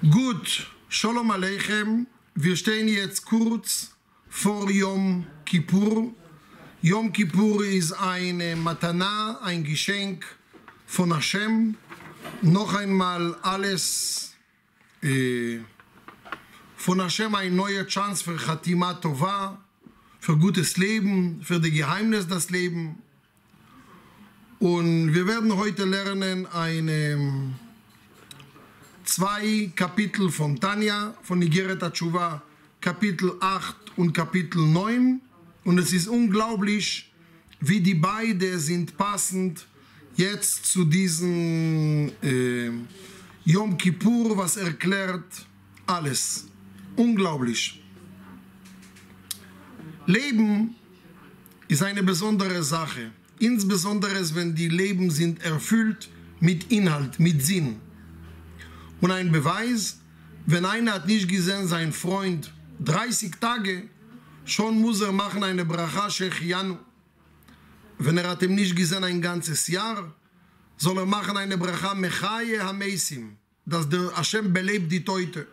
Gut, Shalom Aleichem. Wir stehen jetzt kurz vor Yom Kippur. Yom Kippur ist eine Matana, ein Geschenk von Hashem. Noch einmal alles äh, von Hashem eine neue Chance für Chatima Tova, für gutes Leben, für die Geheimnis des Lebens. Und wir werden heute lernen eine zwei Kapitel von Tanja, von Nigeret Atshuva, Kapitel 8 und Kapitel 9. Und es ist unglaublich, wie die beiden sind passend jetzt zu diesem äh, Yom Kippur, was erklärt alles. Unglaublich. Leben ist eine besondere Sache. Insbesondere wenn die Leben sind erfüllt mit Inhalt, mit Sinn. Und ein Beweis, wenn einer hat nicht gesehen, sein Freund 30 Tage, schon muss er machen eine Bracha Shechianu. Wenn er hat ihm nicht gesehen ein ganzes Jahr, soll er machen eine Bracha Mechaye Hamesim, dass der Hashem belebt die Teute.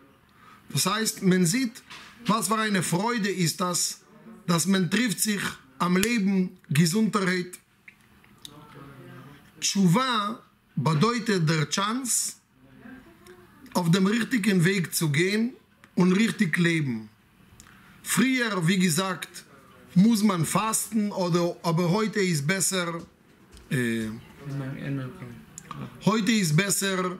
Das heißt, man sieht, was für eine Freude ist das, dass man trifft sich am Leben Gesundheit. Tshuva bedeutet der Chance, auf dem richtigen Weg zu gehen und richtig leben. Früher, wie gesagt, muss man fasten, oder, aber heute ist besser, äh, heute ist besser,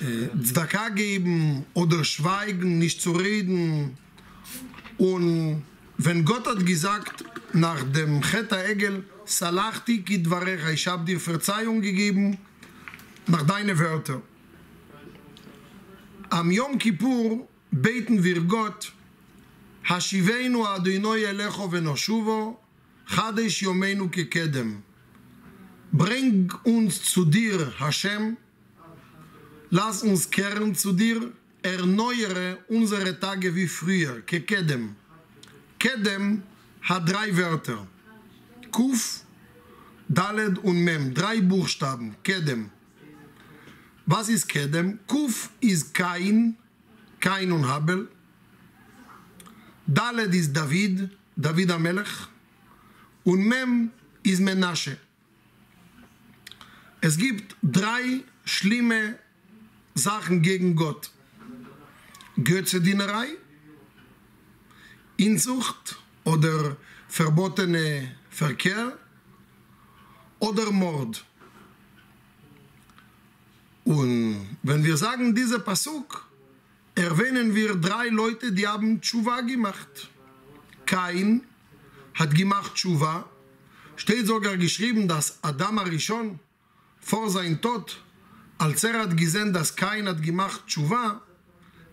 äh, Zdaka geben oder schweigen, nicht zu reden. Und wenn Gott hat gesagt, nach dem Cheta Egel, Salachti kidvarecha, ich habe dir Verzeihung gegeben, nach deinen Wörtern. Am Yom Kippur beten wir Gott, השיבנו אדוני אליך ונשובו, חדש יומנו כקדם. Bring uns zu dir, Hashem. Lass uns kehren zu dir. Erneuere unsere Tage wie früher, kekedem. Kedem hat drei Wörter. Kuf, Daled und Mem. Drei Buchstaben. Kedem. Was ist Kedem? Kuf ist Kain, Kain und Habel. Daled ist David, David Amelech. Und Mem ist Menashe. Es gibt drei schlimme Sachen gegen Gott. Götzedienerei, Inzucht oder verbotene Verkehr oder Mord. Und wenn wir sagen, dieser Pasuk, erwähnen wir drei Leute, die haben Tshuva gemacht. Kain hat gemacht Tshuva. Steht sogar geschrieben, dass Adam Arishon vor seinem Tod, als er hat gesehen, dass Kain hat gemacht Tshuva,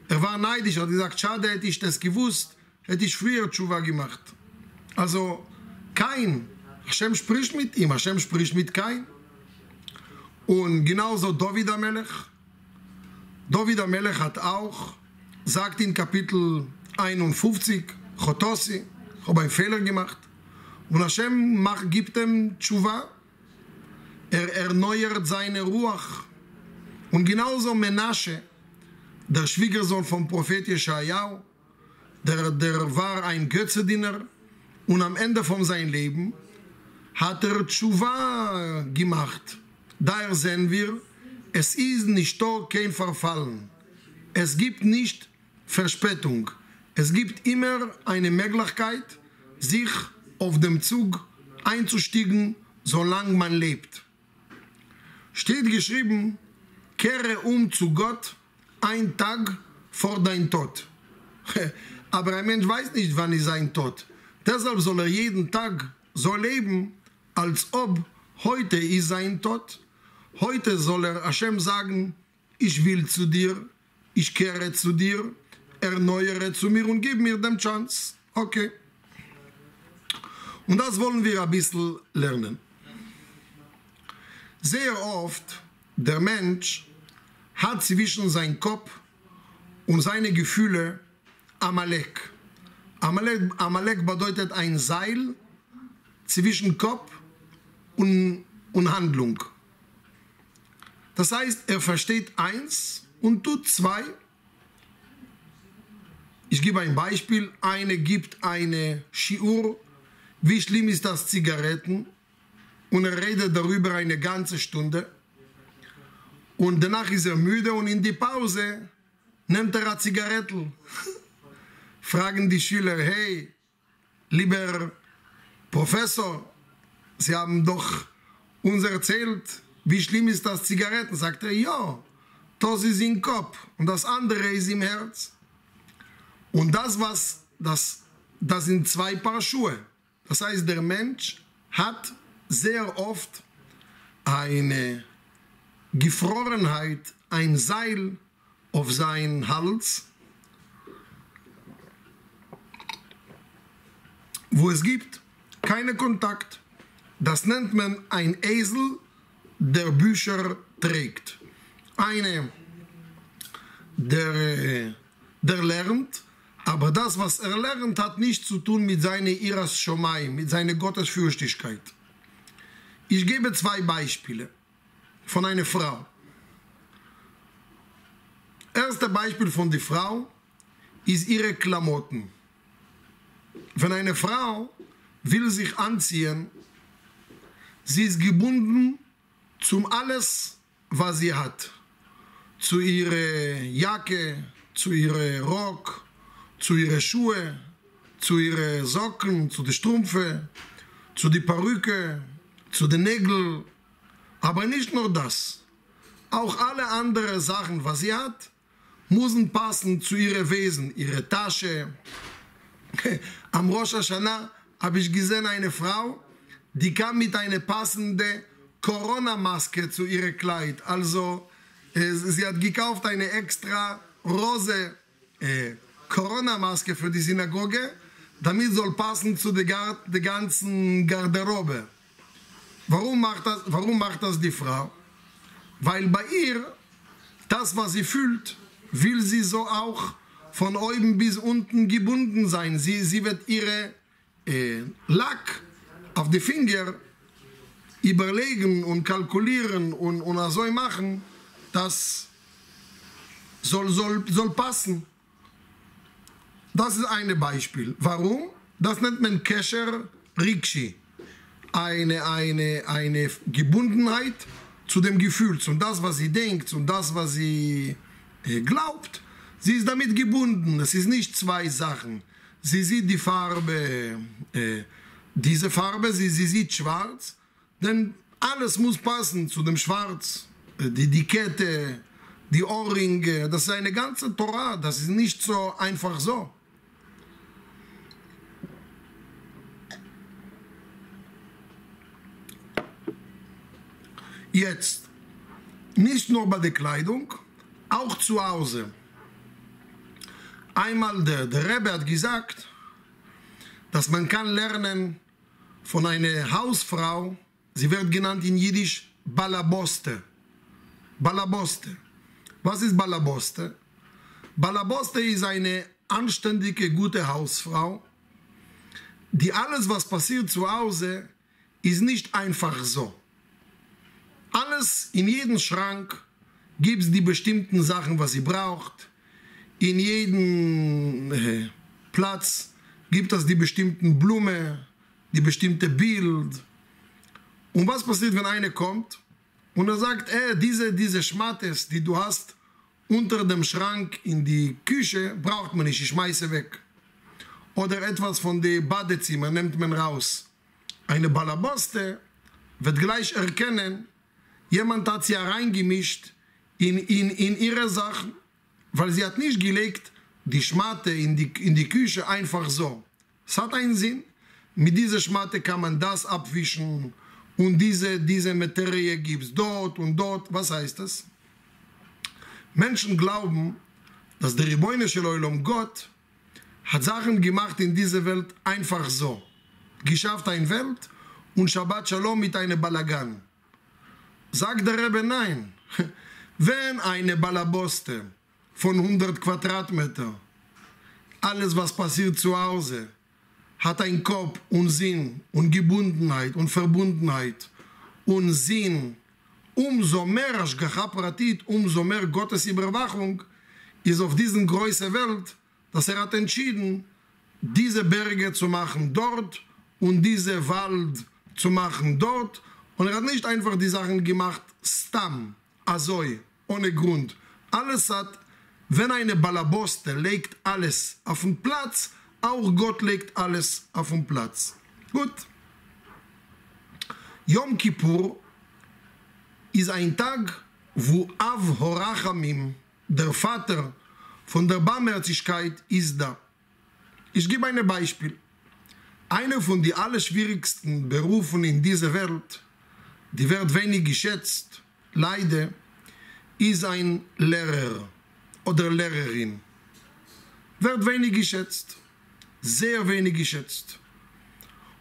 er war neidisch, hat gesagt, schade, hätte ich das gewusst, hätte ich früher Tshuva gemacht. Also, Kain, Hashem spricht mit ihm, Hashem spricht mit Kain. Und genauso David Amelech. David Amelech hat auch, sagt in Kapitel 51, Chotossi, ich habe einen Fehler gemacht. Und Hashem macht, gibt ihm Tshuva. Er erneuert seine Ruach. Und genauso Menashe, der Schwiegersohn vom Prophet Jeschajahu, der, der war ein Götzediener und am Ende von seinem Leben hat er Tshuva gemacht. Daher sehen wir, es ist nicht da kein Verfallen. Es gibt nicht Verspätung. Es gibt immer eine Möglichkeit, sich auf dem Zug einzustiegen, solange man lebt. Steht geschrieben, kehre um zu Gott ein Tag vor dein Tod. Aber ein Mensch weiß nicht, wann ist sein Tod. Deshalb soll er jeden Tag so leben, als ob heute ist sein Tod. Heute soll er Hashem sagen, ich will zu dir, ich kehre zu dir, erneuere zu mir und gib mir den Chance. Okay. Und das wollen wir ein bisschen lernen. Sehr oft, der Mensch hat zwischen seinem Kopf und seine Gefühle Amalek. Amalek, Amalek bedeutet ein Seil zwischen Kopf und, und Handlung. Das heißt, er versteht eins und tut zwei Ich gebe ein Beispiel. Eine gibt eine Schiur. Wie schlimm ist das Zigaretten? Und er redet darüber eine ganze Stunde. Und danach ist er müde und in die Pause nimmt er eine Zigarette. Fragen die Schüler, hey, lieber Professor, Sie haben doch uns erzählt, wie schlimm ist das Zigaretten? Sagt er, ja, das ist im Kopf und das andere ist im Herz. Und das, was, das, das sind zwei Paar Schuhe. Das heißt, der Mensch hat sehr oft eine Gefrorenheit, ein Seil auf seinen Hals, wo es gibt keinen Kontakt. Das nennt man ein Esel, der Bücher trägt. Eine, der, der lernt, aber das, was er lernt, hat nichts zu tun mit seiner Iras Shomai, mit seiner Gottesfürchtigkeit. Ich gebe zwei Beispiele von einer Frau. Erste Beispiel von der Frau ist ihre Klamotten. Wenn eine Frau will sich anziehen, sie ist gebunden zum alles, was sie hat. Zu ihrer Jacke, zu ihrer Rock, zu ihre Schuhe, zu ihre Socken, zu den Strümpfe, zu die Perücke, zu den Nägeln. Aber nicht nur das. Auch alle anderen Sachen, was sie hat, müssen passen zu ihrem Wesen, ihre Tasche. Am Rosh Hashanah habe ich gesehen eine Frau, die kam mit einer passenden Corona-Maske zu ihrem Kleid. Also äh, sie hat gekauft eine extra rose äh, Corona-Maske für die Synagoge, damit soll passen zu der, Gar der ganzen Garderobe. Warum macht, das, warum macht das die Frau? Weil bei ihr, das, was sie fühlt, will sie so auch von oben bis unten gebunden sein. Sie, sie wird ihre äh, Lack auf die Finger überlegen und kalkulieren und, und so machen, das soll, soll, soll passen. Das ist ein Beispiel. Warum? Das nennt man Kesher Rikshi. Eine, eine, eine Gebundenheit zu dem Gefühl, zu das, was sie denkt, zu das, was sie äh, glaubt. Sie ist damit gebunden. Es ist nicht zwei Sachen. Sie sieht die Farbe, äh, diese Farbe, sie, sie sieht schwarz, denn alles muss passen zu dem Schwarz. Äh, die, die Kette, die Ohrringe, das ist eine ganze Torah, das ist nicht so einfach so. Jetzt, nicht nur bei der Kleidung, auch zu Hause. Einmal der, der Rebbe hat gesagt, dass man kann lernen von einer Hausfrau, sie wird genannt in Jiddisch Balaboste. Balaboste. Was ist Balaboste? Balaboste ist eine anständige, gute Hausfrau, die alles, was passiert zu Hause, ist nicht einfach so. Alles in jedem Schrank gibt es die bestimmten Sachen, was sie braucht. In jedem äh, Platz gibt es die bestimmten Blume, die bestimmte Bild. Und was passiert, wenn eine kommt und er sagt, ey, diese, diese Schmattes, die du hast unter dem Schrank in die Küche, braucht man nicht, ich schmeiße weg. Oder etwas von dem Badezimmer nimmt man raus. Eine Balaboste wird gleich erkennen, jemand hat sie reingemischt in, in, in ihre Sachen, weil sie hat nicht gelegt die Schmatte in die, in die Küche einfach so. Es hat einen Sinn. Mit dieser Schmatte kann man das abwischen und diese, diese Materie gibt es dort und dort. Was heißt das? Menschen glauben, dass der Rebäune Shalom Gott hat Sachen gemacht in dieser Welt einfach so. Geschafft eine Welt und Shabbat Shalom mit einem Balagan. Sagt der Rebbe nein. Wenn eine Balaboste von 100 Quadratmeter, alles was passiert zu Hause, hat ein Kopf und Sinn und Gebundenheit und Verbundenheit und Sinn, umso mehr Ashgacha umso mehr Gottes Überwachung ist auf diesen großen Welt, dass er hat entschieden, diese Berge zu machen dort und diese Wald zu machen dort. Und er hat nicht einfach die Sachen gemacht, stam, azoi, ohne Grund. Alles hat, wenn eine Balaboste legt alles auf den Platz, auch Gott legt alles auf den Platz. Gut. Yom Kippur ist ein Tag, wo Av Horachamim, der Vater von der Barmherzigkeit, ist da. Ich gebe ein Beispiel. Einer von den allerschwierigsten Berufen in dieser Welt, die wird wenig geschätzt, leider, ist ein Lehrer oder Lehrerin. Wird wenig geschätzt, sehr wenig geschätzt.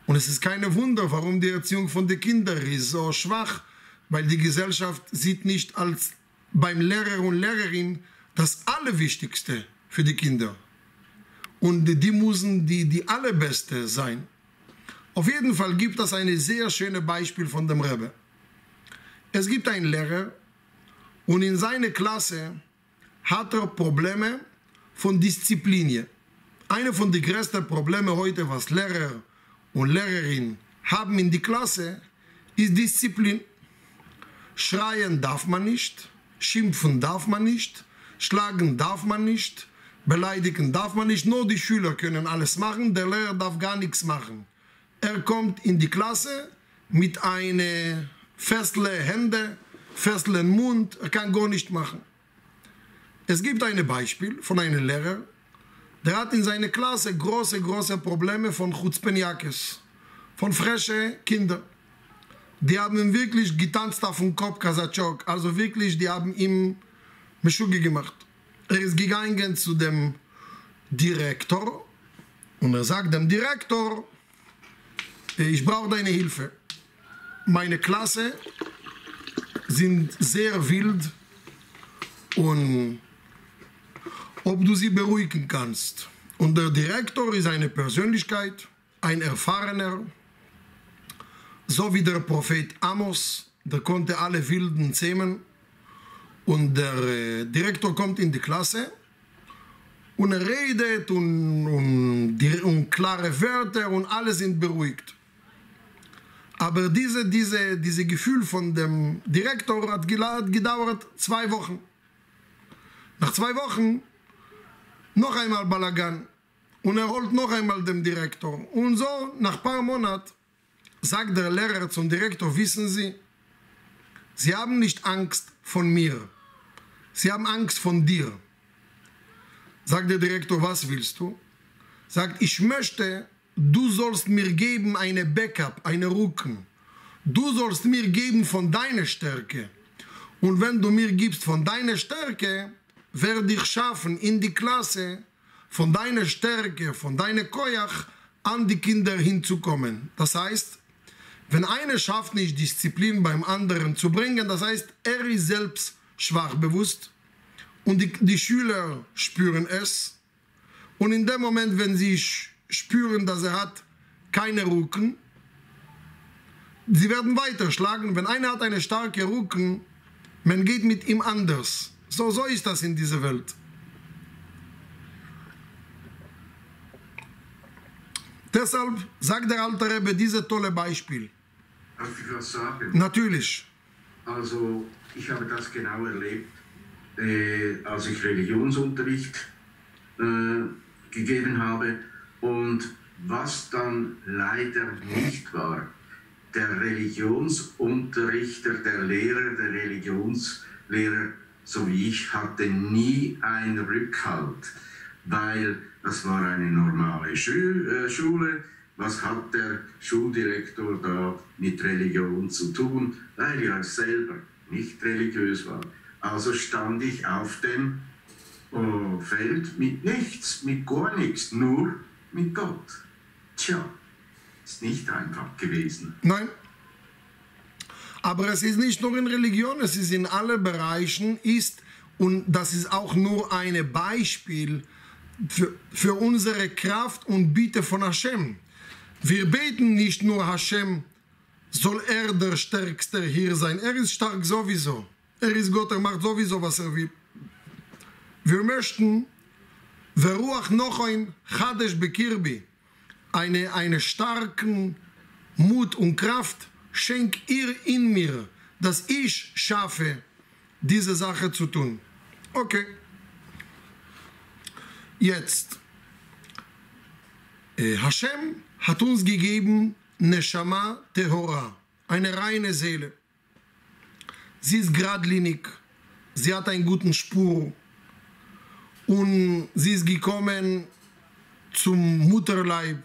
Und es ist keine Wunder, warum die Erziehung von den Kindern ist so schwach, weil die Gesellschaft sieht nicht als beim Lehrer und Lehrerin das Allerwichtigste für die Kinder. Und die müssen die, die allerbeste sein. Auf jeden Fall gibt es ein sehr schönes Beispiel von dem Rebbe. Es gibt einen Lehrer und in seiner Klasse hat er Probleme von Disziplin. Eine von den größten Problemen heute, was Lehrer und Lehrerinnen haben in die Klasse, ist Disziplin. Schreien darf man nicht, schimpfen darf man nicht, schlagen darf man nicht, beleidigen darf man nicht, nur die Schüler können alles machen, der Lehrer darf gar nichts machen. Er kommt in die Klasse mit einer festle Hände, festlen Mund, er kann gar nicht machen. Es gibt ein Beispiel von einem Lehrer, der hat in seiner Klasse große, große Probleme von Chutzpeniakes, von frischen Kindern. Die haben ihm wirklich getanzt auf dem Kopf, Kasachok. Also wirklich, die haben ihm Meschuge gemacht. Er ist gegangen zu dem Direktor und er sagt dem Direktor, ich brauche deine Hilfe. Meine Klasse sind sehr wild und ob du sie beruhigen kannst. Und der Direktor ist eine Persönlichkeit, ein Erfahrener, so wie der Prophet Amos, der konnte alle Wilden zähmen. Und der äh, Direktor kommt in die Klasse und er redet und, und, die, und klare Wörter und alle sind beruhigt. Aber diese, diese, diese Gefühl von dem Direktor hat gedauert zwei Wochen. Nach zwei Wochen noch einmal Balagan und er holt noch einmal dem Direktor. Und so, nach ein paar Monaten, sagt der Lehrer zum Direktor, wissen Sie, Sie haben nicht Angst von mir, Sie haben Angst von dir. Sagt der Direktor, was willst du? Sagt, ich möchte, du sollst mir geben eine Backup, eine Rücken. Du sollst mir geben von deiner Stärke. Und wenn du mir gibst von deiner Stärke, werde ich schaffen, in die Klasse von deiner Stärke, von deiner Kojach an die Kinder hinzukommen. Das heißt, wenn einer schafft nicht Disziplin beim anderen zu bringen, das heißt, er ist selbst schwach bewusst und die, die Schüler spüren es. Und in dem Moment, wenn sie spüren, dass er hat keine Rücken, sie werden weiterschlagen. Wenn einer hat eine starke Rücken, man geht mit ihm anders. So, so ist das in dieser Welt. Deshalb sagt der alte Rebbe dieses tolle Beispiel. Darf ich was sagen? Natürlich. Also, ich habe das genau erlebt, äh, als ich Religionsunterricht äh, gegeben habe. Und was dann leider nicht war, der Religionsunterrichter, der Lehrer, der Religionslehrer so wie ich, hatte nie einen Rückhalt, weil das war eine normale äh, Schule. Was hat der Schuldirektor da mit Religion zu tun? Weil er selber nicht religiös war. Also stand ich auf dem oh, Feld mit nichts, mit gar nichts, nur mit Gott. Tja, ist nicht einfach gewesen. Nein, aber es ist nicht nur in Religion, es ist in allen Bereichen, ist, und das ist auch nur ein Beispiel für, für unsere Kraft und Bitte von Hashem. Wir beten nicht nur Hashem, soll er der Stärkste hier sein. Er ist stark sowieso. Er ist Gott, er macht sowieso, was er will. Wir möchten, Veruach noch ein Chadesh Bekirbi, eine, eine starken Mut und Kraft, schenk ihr in mir, dass ich schaffe, diese Sache zu tun. Okay. Jetzt. Äh, Hashem hat uns gegeben Neshama Tehora, eine reine Seele. Sie ist geradlinig, sie hat einen guten Spur und sie ist gekommen zum Mutterleib.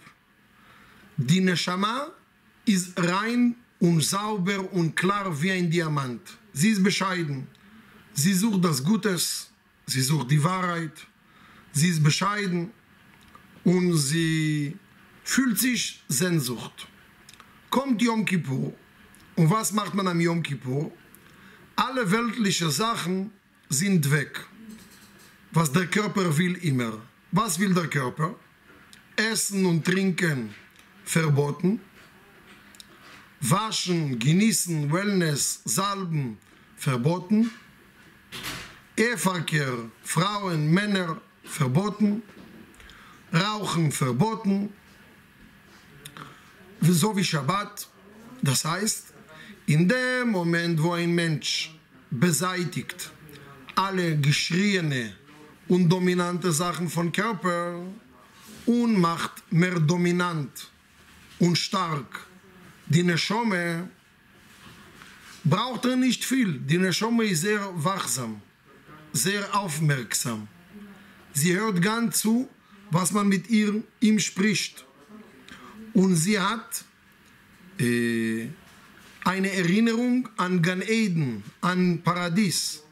Die Neshama ist rein und sauber und klar wie ein Diamant. Sie ist bescheiden. Sie sucht das Gutes, sie sucht die Wahrheit, sie ist bescheiden und sie fühlt sich Sehnsucht. Kommt Yom Kippur und was macht man am Yom Kippur? Alle weltlichen Sachen sind weg. Was der Körper will immer. Was will der Körper? Essen und Trinken verboten. Waschen, genießen, Wellness, Salben verboten. Eheverkehr, Frauen, Männer verboten. Rauchen verboten. So wie Shabbat. Das heißt, in dem Moment, wo ein Mensch beseitigt alle geschriene und dominante Sachen von Körper und macht mehr dominant und stark die Neshome, braucht er nicht viel. Die Neshome ist sehr wachsam, sehr aufmerksam. Sie hört ganz zu, was man mit ihr, ihm spricht. Und sie hat äh, eine Erinnerung an Gan Eden, an Paradies.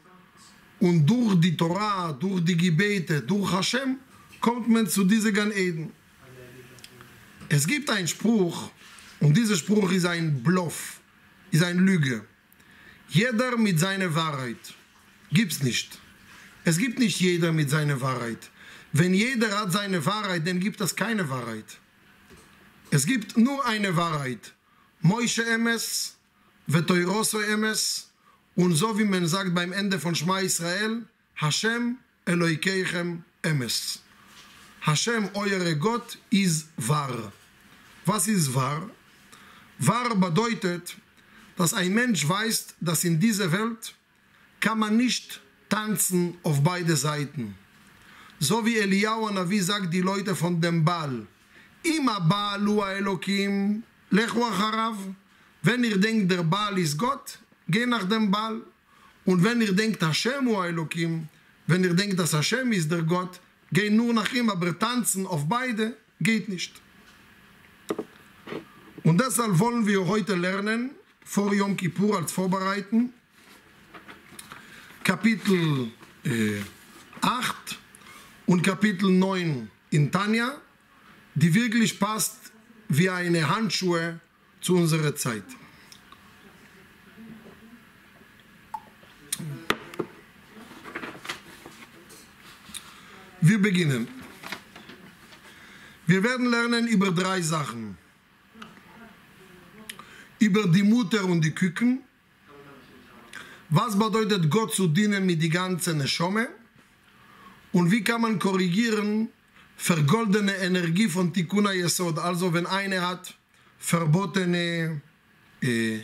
Und durch die Torah, durch die Gebete, durch Hashem, kommt man zu diesem Gan Eden. Es gibt einen Spruch, und dieser Spruch ist ein Bluff, ist eine Lüge. Jeder mit seiner Wahrheit. Gibt's nicht. Es gibt nicht jeder mit seiner Wahrheit. Wenn jeder hat seine Wahrheit, dann gibt es keine Wahrheit. Es gibt nur eine Wahrheit. Moishe Emes, Vetoiroso Emes, und so wie man sagt beim Ende von Shema Israel, Hashem Eloikeichem Emes. Hashem, euer Gott, ist wahr. Was ist wahr? Wahr bedeutet, dass ein Mensch weiß, dass in dieser Welt kann man nicht tanzen auf beide Seiten. So wie Eliyahu Navi sagt die Leute von dem Baal. Ima Baalu Elokim, lechu acharav. Wenn ihr denkt, der Baal ist Gott, geh nach dem Baal. Und wenn ihr denkt, Hashem hu Elokim, wenn ihr denkt, dass Hashem ist der Gott, geh nur nach ihm, aber tanzen auf beide geht nicht. Und deshalb wollen wir heute lernen, vor Yom Kippur als Vorbereiten, Kapitel äh, 8 und Kapitel 9 in Tanja, die wirklich passt wie eine Handschuhe zu unserer Zeit. Wir beginnen. Wir werden lernen über drei Sachen. Über die Mutter und die Küken. Was bedeutet Gott zu dienen mit die ganze Neshome? Und wie kann man korrigieren vergoldene Energie von Tikkun Yesod? Also wenn einer hat verbotene äh,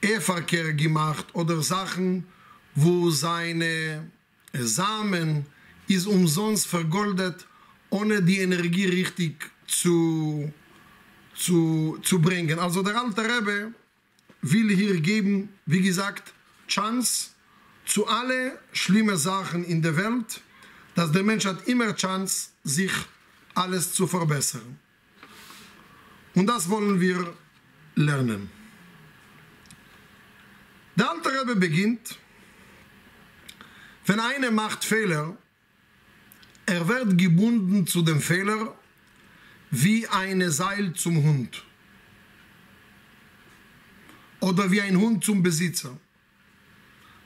Eheverkehr gemacht oder Sachen, wo seine Samen ist umsonst vergoldet, ohne die Energie richtig zu, zu, zu bringen. Also der alte Rebbe will hier geben, wie gesagt, Chance zu alle schlimme Sachen in der Welt, dass der Mensch hat immer Chance, sich alles zu verbessern. Und das wollen wir lernen. Der alte Rebbe beginnt, wenn einer macht Fehler, er wird gebunden zu dem Fehler wie eine Seil zum Hund oder wie ein Hund zum Besitzer.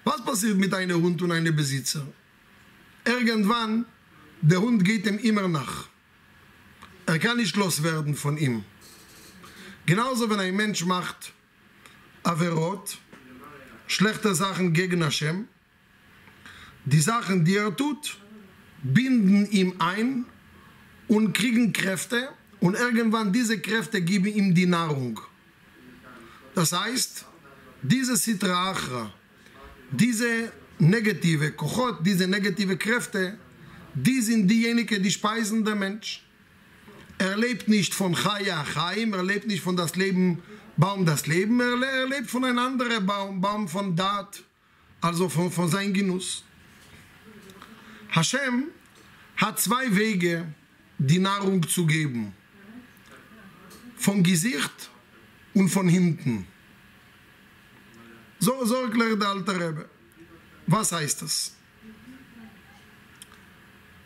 Was passiert mit einem Hund und einem Besitzer? Irgendwann, der Hund geht ihm immer nach. Er kann nicht loswerden von ihm. Genauso, wenn ein Mensch macht Averot, schlechte Sachen gegen Hashem, die Sachen, die er tut, binden ihm ein und kriegen Kräfte und irgendwann diese Kräfte geben ihm die Nahrung. Das heißt, diese Sitra Achra, diese negative Kochot, diese negative Kräfte, die sind diejenigen, die speisen der Mensch. Er lebt nicht von Chaya Chaim, er lebt nicht von das Leben, Baum das Leben, er, er lebt von einem anderen Baum, Baum von Dat, also von, von seinem Genuss. Hashem hat zwei Wege, die Nahrung zu geben. Vom Gesicht und von hinten. So, so erklärt der alte Rebbe. Was heißt das?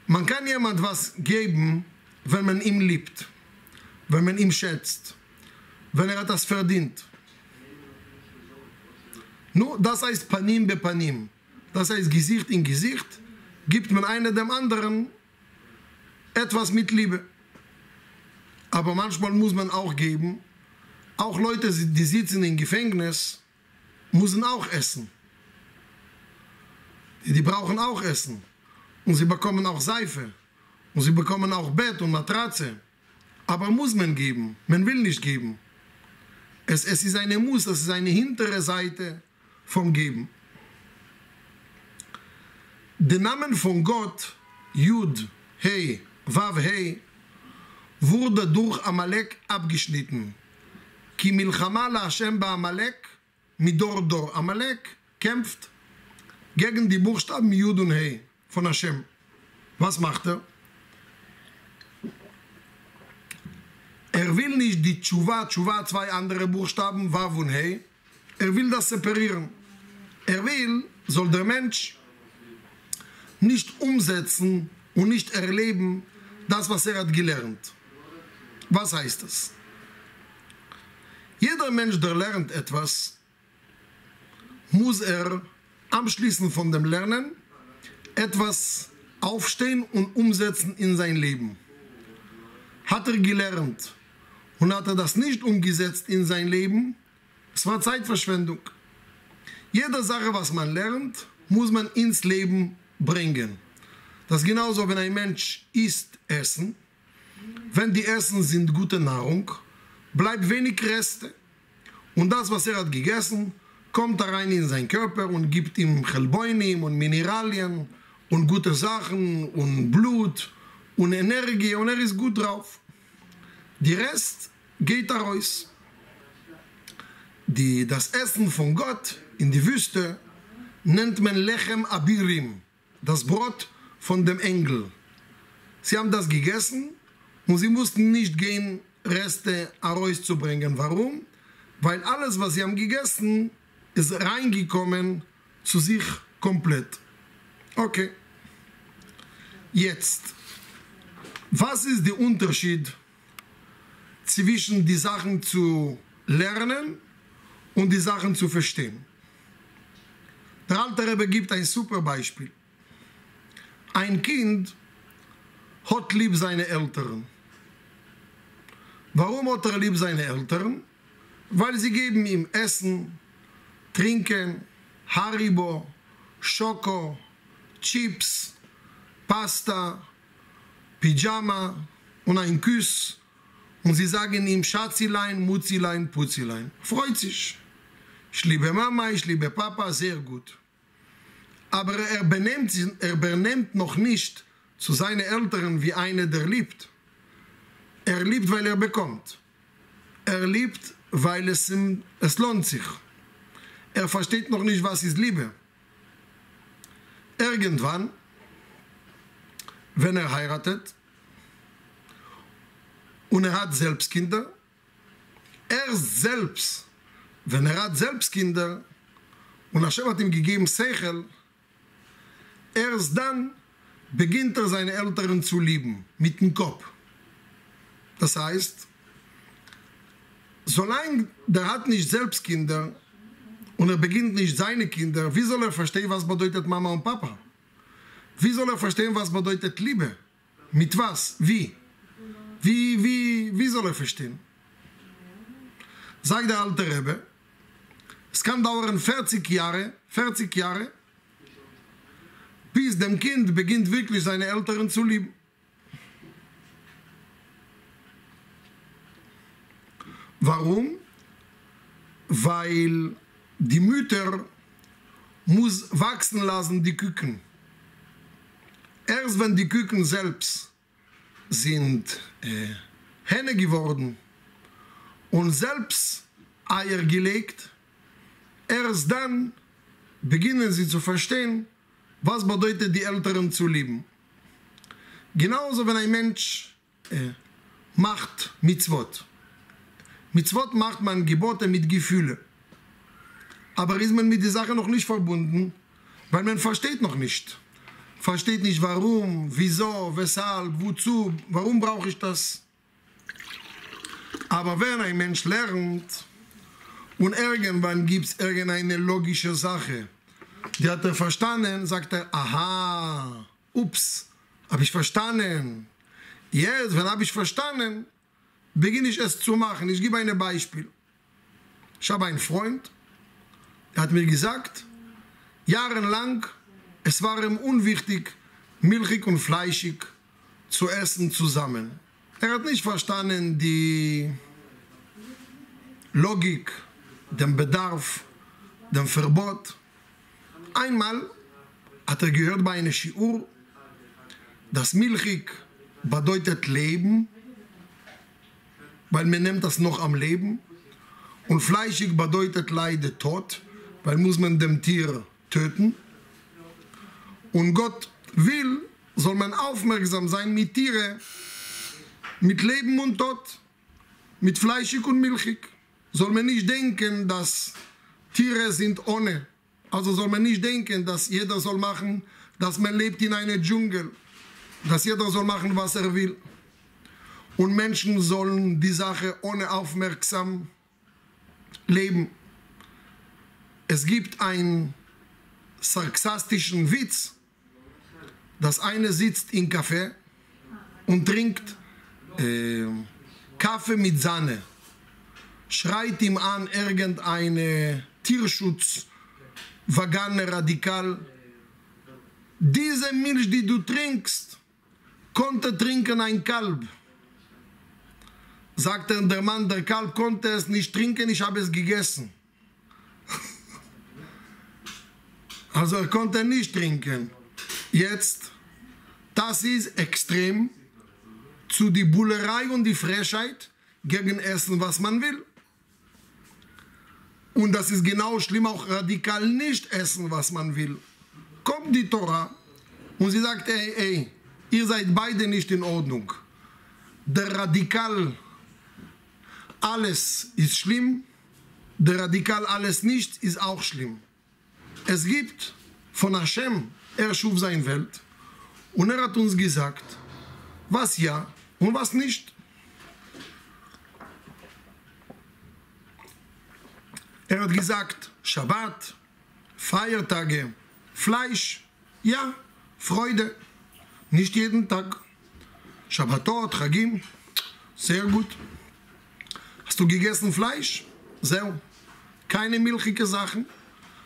Man kann jemand was geben, wenn man ihm liebt, wenn man ihm schätzt, wenn er das verdient. Nur das heißt Panim be Panim. Das heißt Gesicht in Gesicht gibt man einem dem anderen etwas mit Liebe. Aber manchmal muss man auch geben, auch Leute, die sitzen im Gefängnis, müssen auch essen. Die brauchen auch Essen. Und sie bekommen auch Seife. Und sie bekommen auch Bett und Matratze. Aber muss man geben. Man will nicht geben. Es, es ist eine Muss, das ist eine hintere Seite vom Geben. Der Name von Gott, Jud, Hey, Vav, Hey, wurde durch Amalek abgeschnitten. Ki milchama la Hashem ba Amalek, midor dor. Amalek kämpft gegen die Buchstaben Jud und Hey von Hashem. Was macht er? Er will nicht die Tshuva, Tshuva zwei andere Buchstaben, Vav und Hey. Er will das separieren. Er will, soll der Mensch nicht umsetzen und nicht erleben das, was er hat gelernt. Was heißt das? Jeder Mensch, der lernt etwas, muss er am Schließen von dem Lernen etwas aufstehen und umsetzen in sein Leben. Hat er gelernt und hat er das nicht umgesetzt in sein Leben, es war Zeitverschwendung. Jede Sache, was man lernt, muss man ins Leben bringen. Das ist genauso, wenn ein Mensch isst Essen. Wenn die Essen sind gute Nahrung, bleibt wenig Reste. Und das, was er hat gegessen, kommt da rein in seinen Körper und gibt ihm Chelboinim und Mineralien und gute Sachen und Blut und Energie und er ist gut drauf. Die Rest geht da raus. Die, das Essen von Gott in die Wüste nennt man Lechem Abirim, das Brot von dem Engel. Sie haben das gegessen und sie mussten nicht gehen, Reste Arois zu bringen. Warum? Weil alles, was sie haben gegessen, ist reingekommen zu sich komplett. Okay. Jetzt, was ist der Unterschied zwischen die Sachen zu lernen und die Sachen zu verstehen? Der alte Rebbe gibt ein super Beispiel. Ein Kind hat lieb seine Eltern. Warum hat er lieb seine Eltern? Weil sie geben ihm Essen, Trinken, Haribo, Schoko, Chips, Pasta, Pyjama und ein Kuss. Und sie sagen ihm Schatzilein, Mutzilein, Putzilein. Freut sich. Ich liebe Mama, ich liebe Papa, sehr gut. Aber er benimmt, er benimmt noch nicht zu seinen Eltern wie einer, der liebt. Er liebt, weil er bekommt. Er liebt, weil es, ihm, es lohnt sich. Er versteht noch nicht, was ist Liebe. Irgendwann, wenn er heiratet und er hat selbst Kinder, er selbst, wenn er hat selbst Kinder und Hashem hat ihm gegeben Seichel, erst dann beginnt er seine Eltern zu lieben, mit dem Kopf. Das heißt, solange der hat nicht selbst Kinder und er beginnt nicht seine Kinder, wie soll er verstehen, was bedeutet Mama und Papa? Wie soll er verstehen, was bedeutet Liebe? Mit was? Wie? Wie, wie, wie soll er verstehen? Sagt der alte Rebbe, es kann dauern 40 Jahre, 40 Jahre, bis dem Kind beginnt wirklich seine Eltern zu lieben. Warum? Weil die Mütter muss wachsen lassen die Küken. Erst wenn die Küken selbst sind äh, Henne geworden und selbst Eier gelegt, erst dann beginnen sie zu verstehen, was bedeutet die Älteren zu lieben. Genauso wenn ein Mensch äh, macht Mitzvot. Mitzvot macht man Gebote mit Gefühle. Aber ist man mit der Sache noch nicht verbunden, weil man versteht noch nicht. Versteht nicht warum, wieso, weshalb, wozu, warum brauche ich das. Aber wenn ein Mensch lernt und irgendwann gibt es irgendeine logische Sache, die hat er verstanden, sagt er, aha, ups, habe ich verstanden. Jetzt, wenn habe ich verstanden, beginne ich es zu machen. Ich gebe ein Beispiel. Ich habe einen Freund, er hat mir gesagt, jahrelang, es war ihm unwichtig, milchig und fleischig zu essen zusammen. Er hat nicht verstanden die Logik, den Bedarf, den Verbot. Einmal hat er gehört bei einer Schiur, dass milchig bedeutet Leben, weil man nimmt das noch am Leben. Und fleischig bedeutet leider Tod, weil muss man dem Tier töten. Und Gott will, soll man aufmerksam sein mit Tiere, mit Leben und Tod, mit fleischig und milchig. Soll man nicht denken, dass Tiere sind ohne. Also soll man nicht denken, dass jeder soll machen, dass man lebt in einem Dschungel, dass jeder soll machen, was er will. Und Menschen sollen die Sache ohne aufmerksam leben. Es gibt einen sarkastischen Witz, dass eine sitzt im Café und trinkt äh, Kaffee mit Sahne. Schreit ihm an irgendeine Tierschutz, vegane Radikal. Diese Milch, die du trinkst, konnte trinken ein Kalb. Sagt der Mann, der Kalb konnte es nicht trinken, ich habe es gegessen. Also er konnte nicht trinken. Jetzt, das ist extrem zu die Bullerei und die Frechheit gegen Essen, was man will. Und das ist genau schlimm, auch radikal nicht essen, was man will. Kommt die Tora und sie sagt, ey, ey, ihr seid beide nicht in Ordnung. Der Radikal, alles ist schlimm, der Radikal, alles nicht, ist auch schlimm. Es gibt von Hashem, er schuf seine Welt und er hat uns gesagt, was ja und was nicht. Er hat gesagt, Shabbat, Feiertage, Fleisch, ja, Freude, nicht jeden Tag. Shabbatot, Chagim, sehr gut. Hast du gegessen Fleisch? Sehr. Keine milchige Sachen?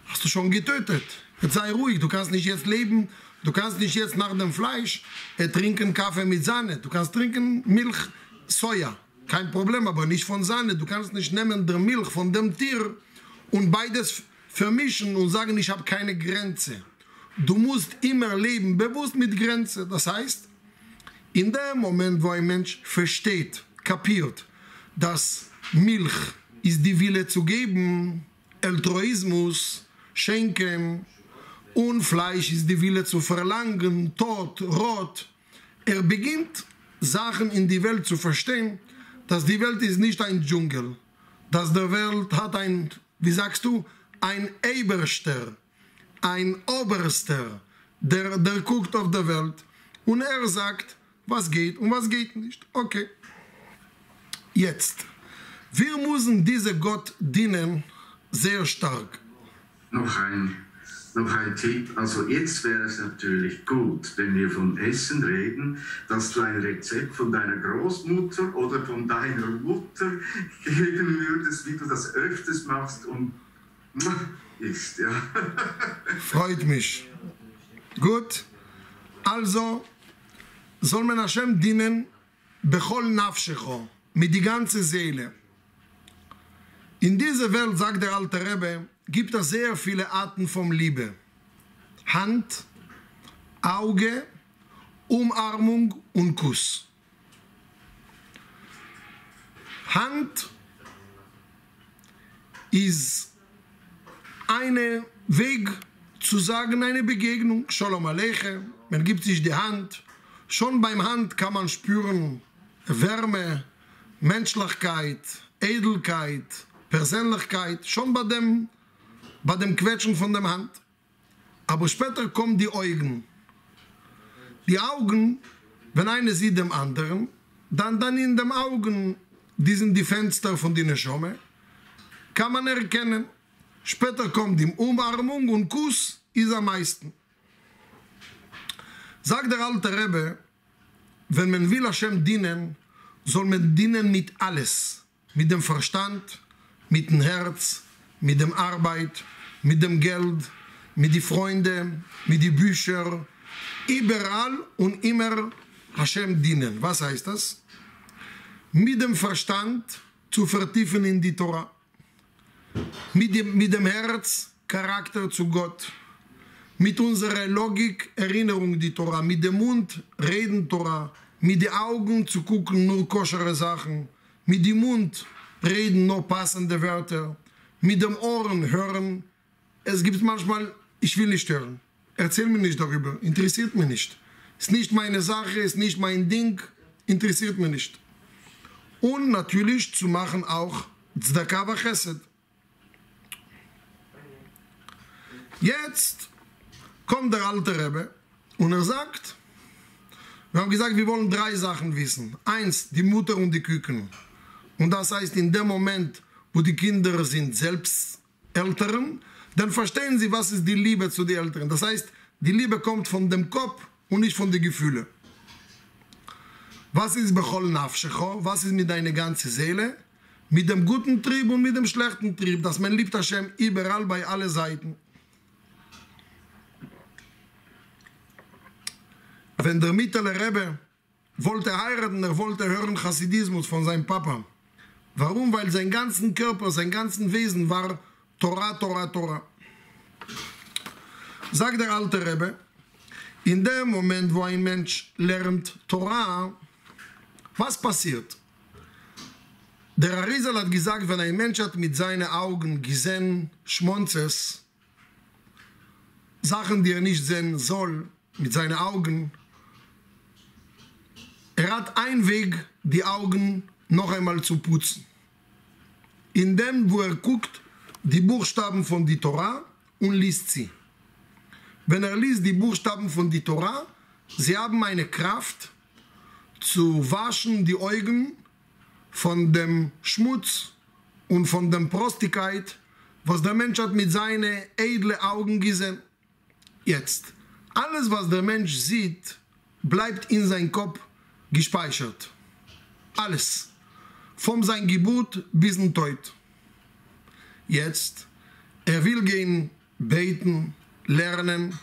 hast du schon getötet. Jetzt sei ruhig, du kannst nicht jetzt leben, du kannst nicht jetzt nach dem Fleisch äh, trinken Kaffee mit Sahne. Du kannst trinken Milch, Soja, kein Problem, aber nicht von Sahne. Du kannst nicht nehmen der Milch von dem Tier und beides vermischen und sagen, ich habe keine Grenze. Du musst immer leben, bewusst mit Grenze. Das heißt, in dem Moment, wo ein Mensch versteht, kapiert, dass Milch ist die Wille zu geben, Altruismus, schenken und Fleisch ist die Wille zu verlangen, Tod, Rot. Er beginnt Sachen in die Welt zu verstehen, dass die Welt ist nicht ein Dschungel, dass die Welt hat ein, wie sagst du, ein Eberster, ein Oberster, der, der guckt auf die Welt und er sagt, was geht und was geht nicht. Okay. Jetzt. Wir müssen diese Gott dienen sehr stark noch ein, noch ein Tipp. Also jetzt wäre es natürlich gut, wenn wir von Essen reden, dass du ein Rezept von deiner Großmutter oder von deiner Mutter geben würdest, wie du das öfters machst und isst. Ja. Freut mich. Gut, also soll man Hashem dienen bechol nafshecho, mit die ganze Seele. In dieser Welt, sagt der alte Rebbe, gibt es sehr viele Arten von Liebe. Hand, Auge, Umarmung und Kuss. Hand ist ein Weg zu sagen, eine Begegnung. Shalom Aleichem, man gibt sich die Hand. Schon beim Hand kann man spüren Wärme, Menschlichkeit, Edelkeit, Persönlichkeit, schon bei dem, bei dem Quetschen von der Hand. Aber später kommen die Augen. Die Augen, wenn einer sieht dem anderen, dann, dann in den Augen, die sind die Fenster von der Neschome, kann man erkennen. Später kommt die Umarmung und Kuss ist am meisten. Sagt der alte Rebbe, wenn man will Hashem dienen, soll man dienen mit alles. Mit dem Verstand, mit dem Herz, mit dem Arbeit, mit dem Geld, mit den Freunden, mit den Büchern. Überall und immer Hashem dienen. Was heißt das? Mit dem Verstand zu vertiefen in die Torah. Mit dem, mit dem Herz Charakter zu Gott. Mit unserer Logik Erinnerung die Torah. Mit dem Mund reden Torah. Mit den Augen zu gucken nur koschere Sachen. Mit dem Mund reden nur passende Wörter. Mit dem Ohren hören. Es gibt manchmal, ich will nicht hören. Erzähl mir nicht darüber. Interessiert mich nicht. Ist nicht meine Sache, ist nicht mein Ding. Interessiert mich nicht. Und natürlich zu machen auch Tzedakah Chesed. Jetzt kommt der alte Rebbe und er sagt, wir haben gesagt, wir wollen drei Sachen wissen. Eins, die Mutter und die Küken. Und das heißt, in dem Moment, wo die Kinder sind selbst Eltern, dann verstehen sie, was ist die Liebe zu den Eltern. Das heißt, die Liebe kommt von dem Kopf und nicht von den Gefühlen. Was ist Bechol Nafshecho? Was ist mit deiner ganzen Seele? Mit dem guten Trieb und mit dem schlechten Trieb, dass man liebt Hashem überall bei allen Seiten. Wenn der Mittler Rebbe wollte heiraten, er wollte hören Chassidismus von seinem Papa. Warum? Weil sein ganzen Körper, sein ganzen Wesen war Torah, Torah, Torah. Sagt der alte Rebbe, in dem Moment, wo ein Mensch lernt Torah, was passiert? Der Arizal hat gesagt, wenn ein Mensch hat mit seinen Augen gesehen, Schmonzes, Sachen, die er nicht sehen soll, mit seinen Augen, er hat einen Weg, die Augen noch einmal zu putzen. In dem, wo er guckt, die Buchstaben von die Torah und liest sie. Wenn er liest die Buchstaben von die Torah, sie haben eine Kraft zu waschen die Augen von dem Schmutz und von der Prostigkeit, was der Mensch hat mit seinen edlen Augen gesehen. Jetzt, alles, was der Mensch sieht, bleibt in seinem Kopf gespeichert. Alles. Vom sein Geburt bis zum Tod. Jetzt, er will gehen beten, lernen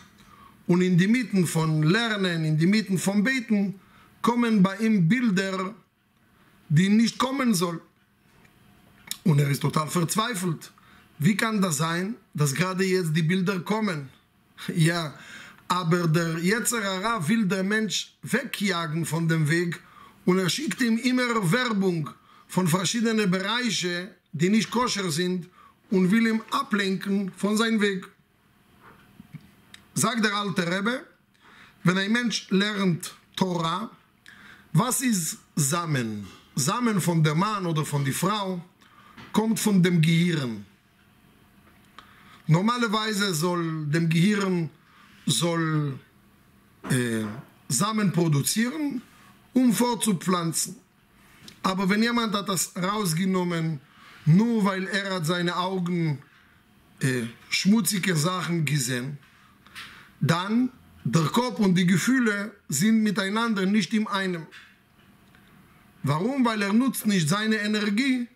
und in die Mitten von Lernen, in die Mitten von Beten kommen bei ihm Bilder, die nicht kommen soll. Und er ist total verzweifelt. Wie kann das sein, dass gerade jetzt die Bilder kommen? Ja, aber der Yetzerara will der Mensch wegjagen von dem Weg und er schickt ihm immer Werbung von verschiedenen Bereichen, die nicht koscher sind und will ihm ablenken von seinem Weg. Sagt der alte Rebbe, wenn ein Mensch lernt Torah, was ist Samen? Samen von der Mann oder von der Frau kommt von dem Gehirn. Normalerweise soll dem Gehirn soll äh, Samen produzieren, um fortzupflanzen. Aber wenn jemand hat das rausgenommen, nur weil er hat seine Augen äh, schmutzige Sachen gesehen, dann der Kopf und die Gefühle sind miteinander nicht im einen. Warum? Weil er nutzt nicht seine Energie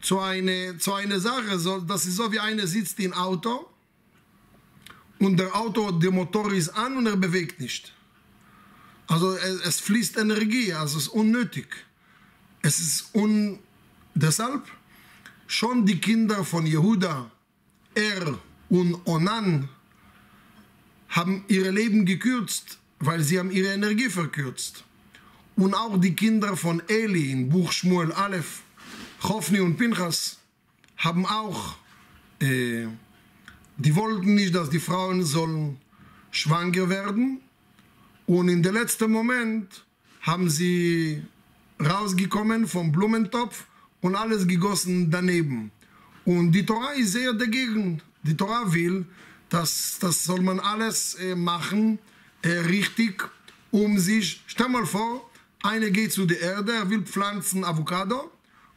zu einer zu eine Sache. So, das ist so wie einer sitzt im Auto und der Auto, der Motor ist an und er bewegt nicht. Also es, es fließt Energie, also es ist unnötig. Es ist un... Deshalb schon die Kinder von Jehuda, Er und Onan haben ihre Leben gekürzt, weil sie haben ihre Energie verkürzt. Und auch die Kinder von Eli in Buch Shmuel Aleph, Chofni und Pinchas haben auch, äh, die wollten nicht, dass die Frauen sollen schwanger werden. Und in der letzten Moment haben sie rausgekommen vom Blumentopf und alles gegossen daneben. Und die Torah ist sehr dagegen. Die Torah will, dass das soll man alles äh, machen, äh, richtig, um sich, stell mal vor, einer geht zu der Erde, er will pflanzen Avocado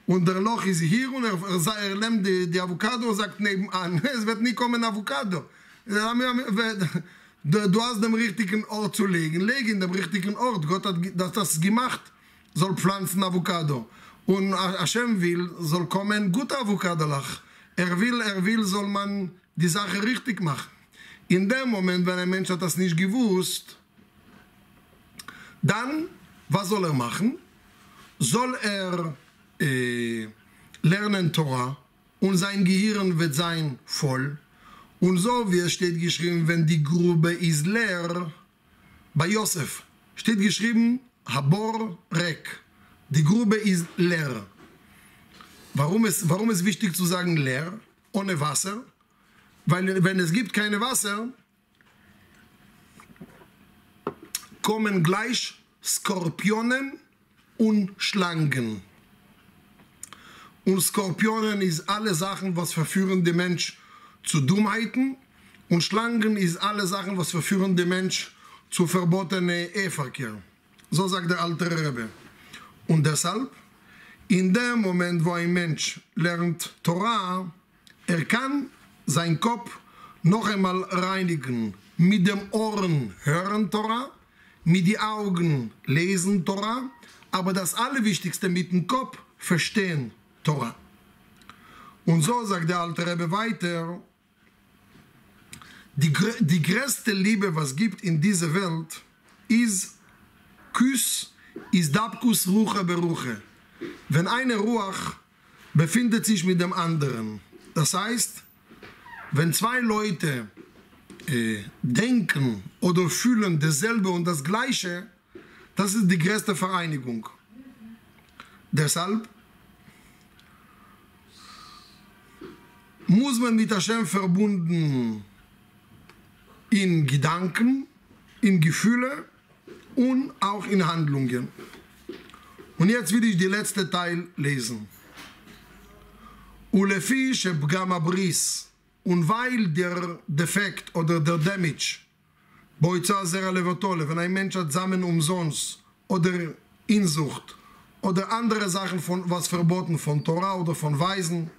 und der Loch ist hier und er, er, er nimmt die, die Avocado und sagt nebenan, es wird nie kommen Avocado. Du hast den richtigen Ort zu legen, leg in dem richtigen Ort. Gott hat das gemacht, soll pflanzen Avocado. Und Hashem will, soll kommen guter Avocado-Lach. Er will, er will, soll man die Sache richtig machen. In dem Moment, wenn ein Mensch hat das nicht gewusst, dann, was soll er machen? Soll er äh, lernen Torah und sein Gehirn wird sein voll. Und so, wie es steht geschrieben, wenn die Grube ist leer, bei Josef steht geschrieben, Habor Rek. Die Grube ist leer. Warum ist, warum ist wichtig zu sagen leer, ohne Wasser? Weil wenn es gibt keine Wasser, kommen gleich Skorpionen und Schlangen. Und Skorpionen ist alle Sachen, was verführen den Mensch zu Dummheiten. Und Schlangen ist alle Sachen, was verführen den Mensch zu verbotenen Eheverkehr. So sagt der alte Rebbe. Und deshalb, in dem Moment, wo ein Mensch lernt Torah, er kann sein Kopf noch einmal reinigen. Mit dem Ohren hören Torah, mit den Augen lesen Torah, aber das Allerwichtigste mit dem Kopf verstehen Torah. Und so sagt der alte Rebbe weiter, die, die größte Liebe, was gibt in dieser Welt, ist Küss, ist Dabkus Ruche Beruche. Wenn eine Ruach befindet sich mit dem anderen, das heißt, wenn zwei Leute äh, denken oder fühlen dasselbe und das Gleiche, das ist die größte Vereinigung. Deshalb muss man mit Hashem verbunden in Gedanken, in Gefühle und auch in Handlungen. Und jetzt will ich den letzten Teil lesen. ולפי שפגם הבריס und weil der Defekt oder der Damage בו יצא זרע לבתו, wenn ein Mensch hat Samen umsonst oder Insucht oder andere Sachen, von, was verboten von Torah oder von Weisen,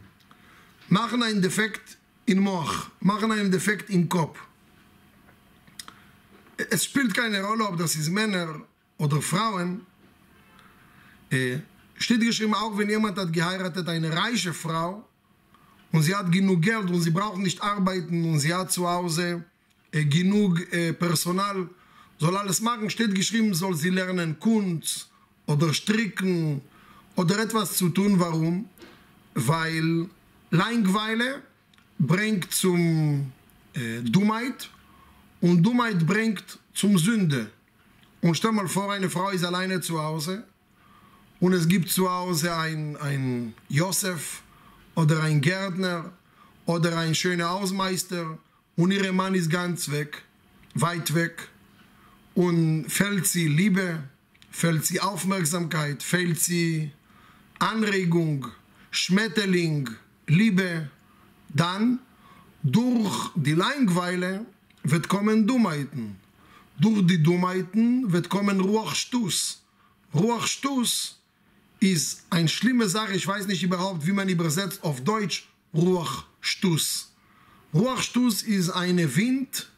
machen einen Defekt in Moch, machen einen Defekt im Kopf. Es spielt keine Rolle, ob das ist Männer oder Frauen. Äh, steht geschrieben, auch wenn jemand hat geheiratet, eine reiche Frau, und sie hat genug Geld und sie braucht nicht arbeiten und sie hat zu Hause äh, genug äh, Personal, soll alles machen, steht geschrieben, soll sie lernen Kunst oder stricken oder etwas zu tun. Warum? Weil Langeweile bringt zum äh, Dummheit und Dummheit bringt zum Sünde. Und stell mal vor, eine Frau ist alleine zu Hause und es gibt zu Hause ein, ein Josef, oder ein Gärtner oder ein schöner Hausmeister und ihr Mann ist ganz weg, weit weg und fällt sie Liebe, fällt sie Aufmerksamkeit, fällt sie Anregung, Schmetterling, Liebe, dann durch die Langweile wird kommen Dummheiten. Durch die Dummheiten wird kommen Ruachstuss. Ruachstuss ist eine schlimme Sache. Ich weiß nicht überhaupt, wie man übersetzt auf Deutsch Ruachstuss. Ruachstuss ist ein Wind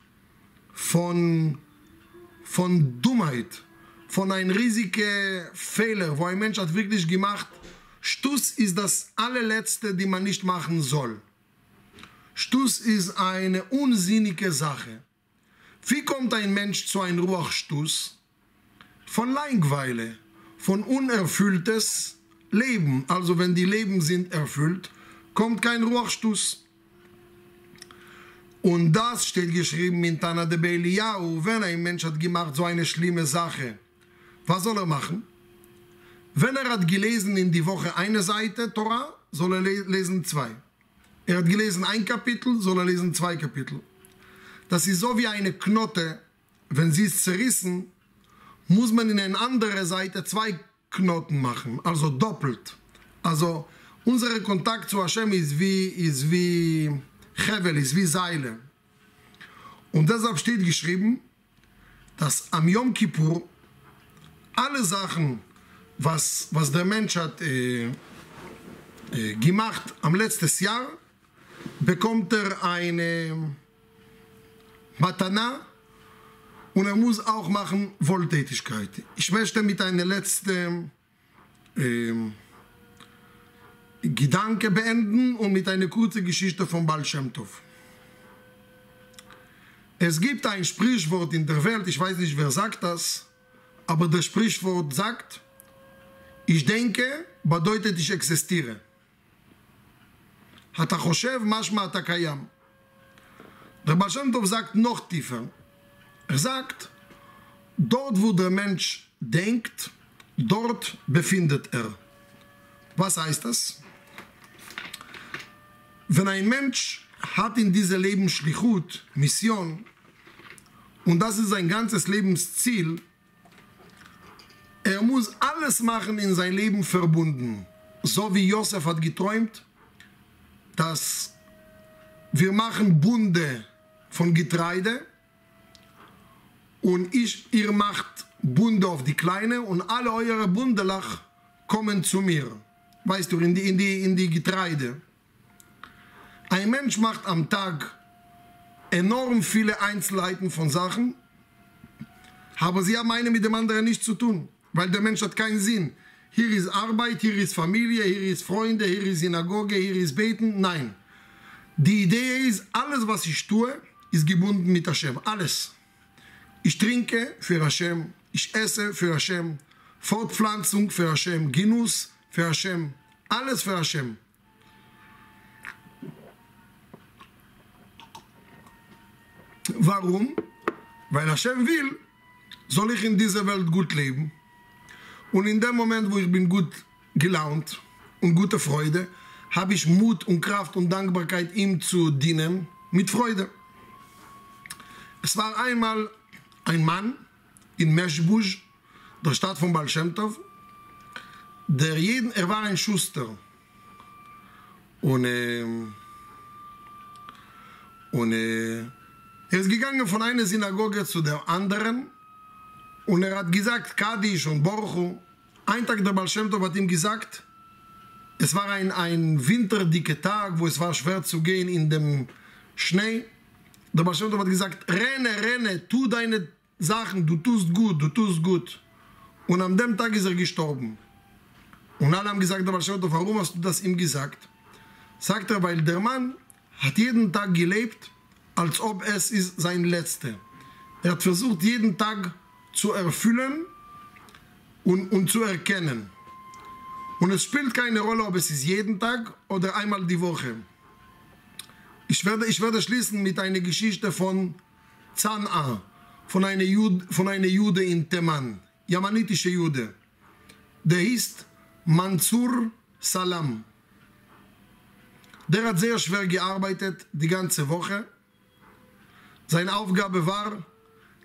von, von Dummheit, von einem riesigen Fehler, wo ein Mensch hat wirklich gemacht. Stuss ist das allerletzte, die man nicht machen soll. Stuss ist eine unsinnige Sache. Wie kommt ein Mensch zu einem Ruachstuss? Von Langweile, von unerfülltes Leben. Also wenn die Leben sind erfüllt, kommt kein Ruachstuss. Und das steht geschrieben in Tana de Beliau, wenn ein Mensch hat gemacht so eine schlimme Sache. Was soll er machen? Wenn er hat gelesen in die Woche eine Seite Torah, soll er lesen zwei. Er hat gelesen ein Kapitel, soll er lesen zwei Kapitel. Das ist so wie eine Knotte, wenn sie ist zerrissen, muss man in eine andere Seite zwei Knoten machen, also doppelt. Also unser Kontakt zu Hashem ist wie, ist wie Chevel, ist wie Seile. Und deshalb steht geschrieben, dass am Yom Kippur alle Sachen, was, was der Mensch hat äh, äh, gemacht am letzten Jahr, bekommt er eine Matana und er muss auch machen Wohltätigkeit. Ich möchte mit einem letzten äh, Gedanke beenden und mit einer kurzen Geschichte von Baal. Es gibt ein Sprichwort in der Welt, ich weiß nicht, wer sagt das, aber das Sprichwort sagt, ich denke, bedeutet, ich existiere. אתה חושב משמע אתה קיים. Der Baal Shem Tov sagt noch tiefer. Er sagt, dort wo der Mensch denkt, dort befindet er. Was heißt das? Wenn ein Mensch hat in diesem Leben Schlichut, Mission, und das ist sein ganzes Lebensziel, er muss alles machen in sein Leben verbunden. So wie Josef hat geträumt, dass wir machen Bunde von Getreide und ich, ihr macht Bunde auf die Kleine und alle eure Bundelach kommen zu mir. Weißt du, in die, in die, in die Getreide. Ein Mensch macht am Tag enorm viele Einzelheiten von Sachen, aber sie haben eine mit dem anderen nichts zu tun, weil der Mensch hat keinen Sinn. Hier ist Arbeit, hier ist Familie, hier ist Freunde, hier ist Synagoge, hier ist Beten. Nein. Die Idee ist, alles, was ich tue, ist gebunden mit Hashem. Alles. Ich trinke für Hashem, ich esse für Hashem, Fortpflanzung für Hashem, Genuss für Hashem, alles für Hashem. Warum? Weil Hashem will, soll ich in dieser Welt gut leben. Und in dem Moment, wo ich bin gut gelaunt und gute Freude, habe ich Mut und Kraft und Dankbarkeit, ihm zu dienen mit Freude. Es war einmal ein Mann in Meshbush, der Stadt von Baal Shem Tov, der jeden, er war ein Schuster. Und, äh, und äh, er ist gegangen von einer Synagoge zu der anderen und er hat gesagt, Kaddish und Borchu. Ein Tag der Baal hat ihm gesagt, es war ein, ein winterdicke Tag, wo es war schwer zu gehen in dem Schnee. Der Baal hat gesagt, renne, renne, tu deine Sachen, du tust gut, du tust gut. Und an dem Tag ist er gestorben. Und alle haben gesagt, der Baal warum hast du das ihm gesagt? Sagt er, weil der Mann hat jeden Tag gelebt, als ob es ist sein letzter. Er hat versucht, jeden Tag zu erfüllen und, und zu erkennen. Und es spielt keine Rolle, ob es ist jeden Tag oder einmal die Woche. Ich werde, ich werde schließen mit einer Geschichte von Zan'a, von einer Jude, von einer Jude in Teman, jamanitische Jude. Der hieß Mansur Salam. Der hat sehr schwer gearbeitet, die ganze Woche. Seine Aufgabe war,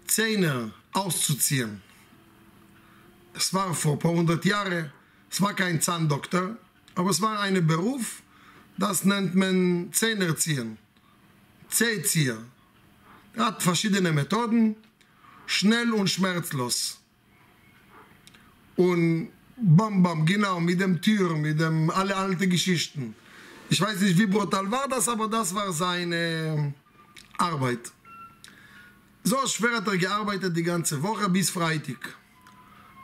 Zähne auszuziehen. Es war vor ein paar hundert Jahren, es war kein Zahndoktor, aber es war ein Beruf, das nennt man Zähnerziehen, Zähzieher. Er hat verschiedene Methoden, schnell und schmerzlos. Und bam, bam, genau, mit dem Tür, mit dem, alle alten Geschichten. Ich weiß nicht, wie brutal war das, aber das war seine Arbeit. So schwer hat er gearbeitet die ganze Woche bis Freitag.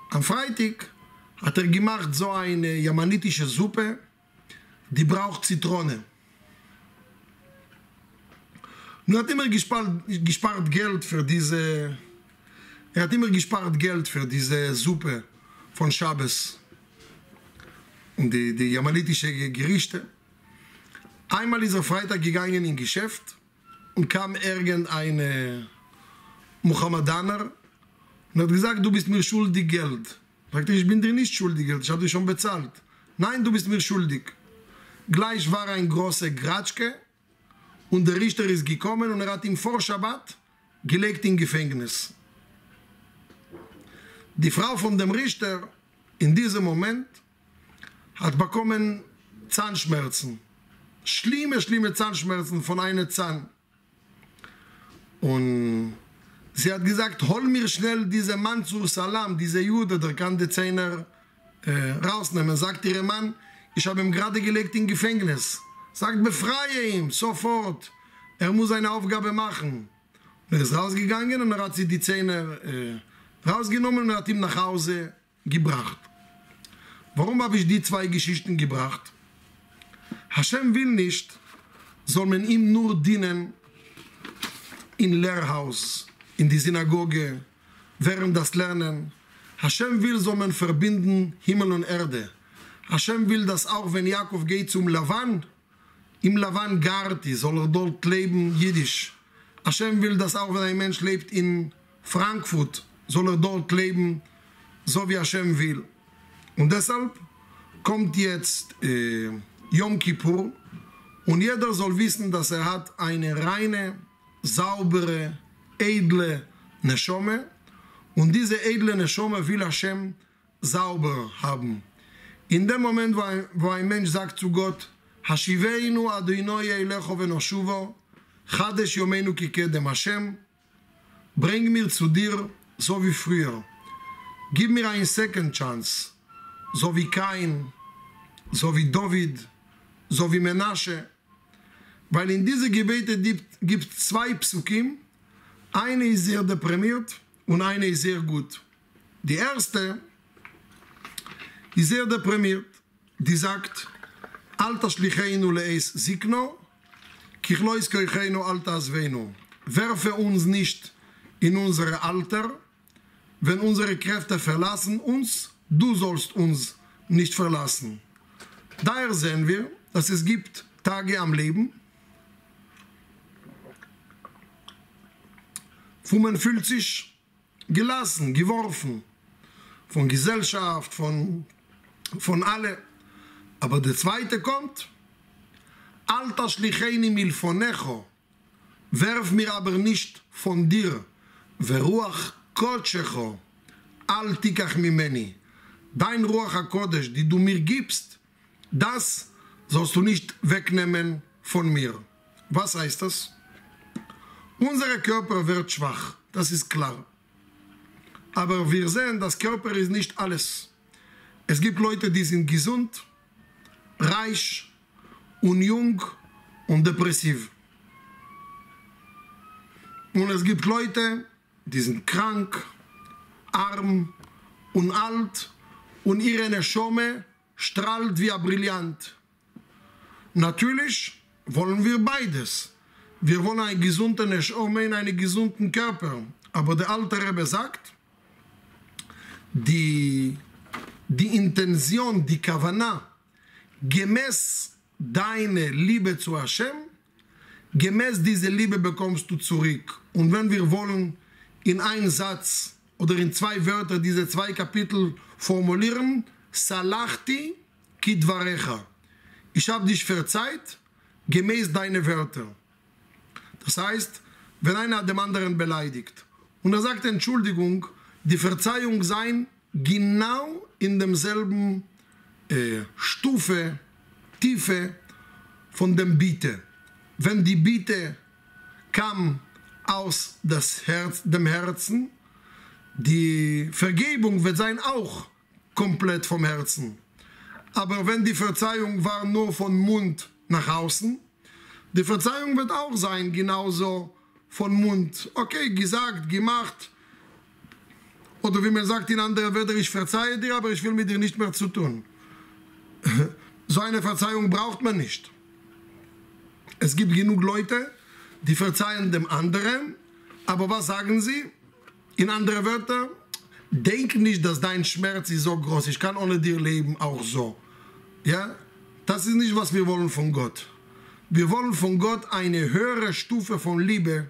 Am Freitag hat er gemacht so eine jamanitische Suppe, die braucht Zitrone. Er hat immer gespart, gespart Geld für diese, er hat immer gespart Geld für diese Suppe von Schabes. Und die, die jamalitische Gerichte. Einmal ist er Freitag gegangen in Geschäft und kam irgendein Muhammadaner und hat gesagt, du bist mir schuldig Geld. Sagte, ich bin dir nicht schuldig Geld, ich habe dich schon bezahlt. Nein, du bist mir schuldig. Gleich war ein großer Gratschke und der Richter ist gekommen und er hat ihn vor Schabbat gelegt in Gefängnis. Die Frau von dem Richter in diesem Moment hat bekommen Zahnschmerzen. Schlimme, schlimme Zahnschmerzen von einer Zahn. Und sie hat gesagt, hol mir schnell diesen Mann zu Salam, dieser Jude, der kann die Zähne äh, rausnehmen. Sagt ihr Mann, ich habe ihn gerade gelegt in Gefängnis. Sagt, befreie ihn, sofort. Er muss eine Aufgabe machen. Er ist rausgegangen und er hat sie die Zähne äh, rausgenommen und hat ihn nach Hause gebracht. Warum habe ich die zwei Geschichten gebracht? Hashem will nicht, soll man ihm nur dienen in Lehrhaus, in die Synagoge, während das Lernen. Hashem will, soll man verbinden Himmel und Erde. Hashem will, dass auch wenn Jakob geht zum Lavan, im Lavan Garti soll er dort leben Jiddisch. Hashem will, dass auch wenn ein Mensch lebt in Frankfurt, soll er dort leben, so wie Hashem will. Und deshalb kommt jetzt äh, Yom Kippur und jeder soll wissen, dass er hat eine reine, saubere, edle Neshome und diese edle Neshome will Hashem sauber haben. In dem Moment, wo ein, wo ein Mensch sagt zu Gott, Hashiveinu Adonai Eilecho venoshuvo, Chadesh Yomeinu Kikedem Hashem, bring mir zu dir, so wie früher. Gib mir eine second chance, so wie Kain, so wie David, so wie Menashe. Weil in diese Gebete gibt es zwei Psukim, eine ist sehr deprimiert und eine ist sehr gut. Die erste ist sehr deprimiert. Die sagt, Alta schlicheinu leis sikno, kichlois koicheinu alta asveinu. Werfe uns nicht in unser Alter, wenn unsere Kräfte verlassen uns, du sollst uns nicht verlassen. Daher sehen wir, dass es gibt Tage am Leben, gibt, wo man fühlt sich gelassen, geworfen von Gesellschaft, von, von alle. Aber der zweite kommt, Alta schlicheni milfonecho, werf mir aber nicht von dir, veruach kotschecho, al tikach mimeni. Dein Ruach HaKodesh, die du mir gibst, das sollst du nicht wegnehmen von mir. Was heißt das? Unser Körper wird schwach, das ist klar. Aber wir sehen, das Körper ist nicht alles. Es gibt Leute, die sind gesund, reich und jung und depressiv. Und es gibt Leute, die sind krank, arm und alt und ihre Neshome strahlt wie ein Brillant. Natürlich wollen wir beides. Wir wollen eine gesunde Neshome in einen gesunden Körper. Aber der alte Rebbe sagt, die, die Intention, die Kavanah, gemäß deine Liebe zu Hashem, gemäß diese Liebe bekommst du zurück. Und wenn wir wollen in einen Satz oder in zwei Wörter diese zwei Kapitel formulieren, Salachti kidvarecha. Ich habe dich verzeiht, gemäß deine Wörter. Das heißt, wenn einer dem anderen beleidigt und er sagt Entschuldigung, die Verzeihung sein genau in demselben äh, Stufe, Tiefe von dem Bitte. Wenn die Bitte kam aus das Herz, dem Herzen, die Vergebung wird sein auch komplett vom Herzen. Aber wenn die Verzeihung war nur von Mund nach außen, die Verzeihung wird auch sein genauso von Mund. Okay, gesagt, gemacht. Oder wie man sagt in anderen Wörtern, ich verzeihe dir, aber ich will mit dir nicht mehr zu tun. So eine Verzeihung braucht man nicht. Es gibt genug Leute, die verzeihen dem anderen, aber was sagen sie? In andere Wörter, denk nicht, dass dein Schmerz ist so groß, ich kann ohne dir leben auch so. Ja, das ist nicht, was wir wollen von Gott. Wir wollen von Gott eine höhere Stufe von Liebe,